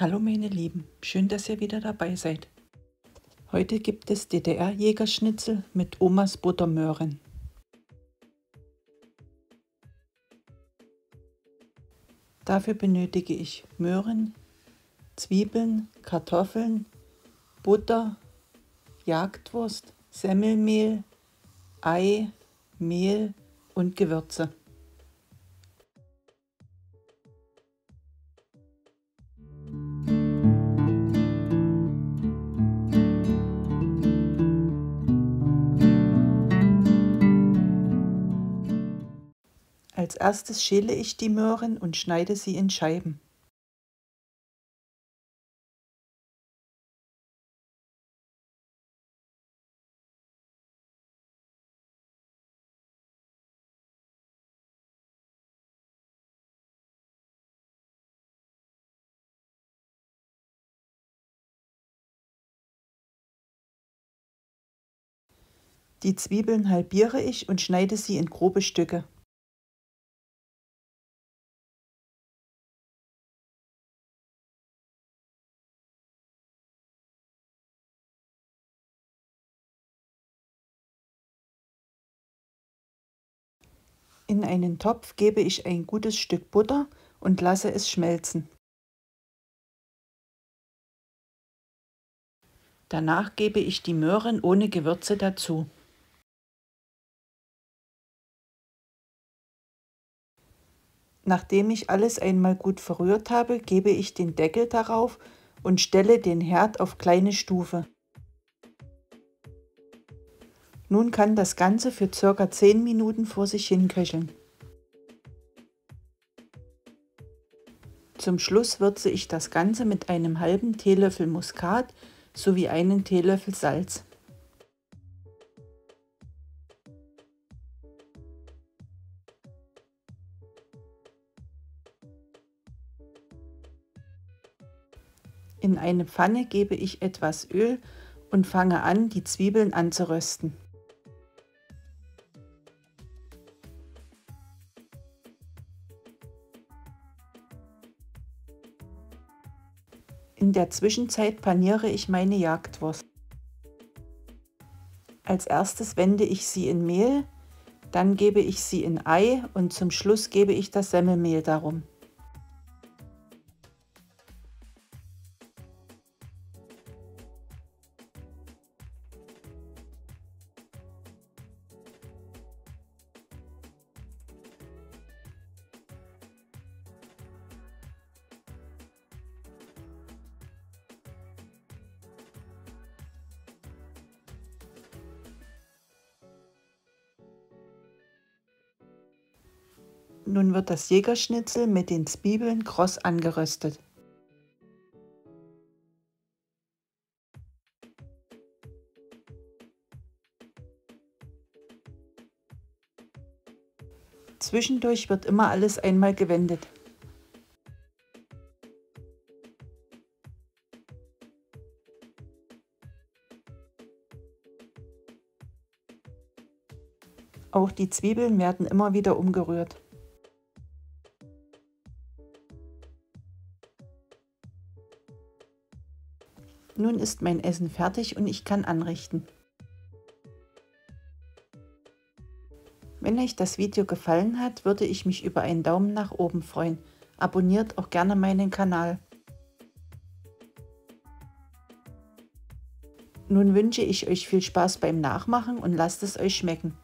Hallo meine Lieben, schön, dass ihr wieder dabei seid. Heute gibt es DDR-Jägerschnitzel mit Omas Buttermöhren. Dafür benötige ich Möhren, Zwiebeln, Kartoffeln, Butter, Jagdwurst, Semmelmehl, Ei, Mehl und Gewürze. Als erstes schäle ich die Möhren und schneide sie in Scheiben. Die Zwiebeln halbiere ich und schneide sie in grobe Stücke. In einen Topf gebe ich ein gutes Stück Butter und lasse es schmelzen. Danach gebe ich die Möhren ohne Gewürze dazu. Nachdem ich alles einmal gut verrührt habe, gebe ich den Deckel darauf und stelle den Herd auf kleine Stufe. Nun kann das Ganze für ca. 10 Minuten vor sich hin köcheln. Zum Schluss würze ich das Ganze mit einem halben Teelöffel Muskat sowie einen Teelöffel Salz. In eine Pfanne gebe ich etwas Öl und fange an, die Zwiebeln anzurösten. In der Zwischenzeit paniere ich meine Jagdwurst. Als erstes wende ich sie in Mehl, dann gebe ich sie in Ei und zum Schluss gebe ich das Semmelmehl darum. Nun wird das Jägerschnitzel mit den Zwiebeln kross angeröstet. Zwischendurch wird immer alles einmal gewendet. Auch die Zwiebeln werden immer wieder umgerührt. Nun ist mein Essen fertig und ich kann anrichten. Wenn euch das Video gefallen hat, würde ich mich über einen Daumen nach oben freuen. Abonniert auch gerne meinen Kanal. Nun wünsche ich euch viel Spaß beim Nachmachen und lasst es euch schmecken.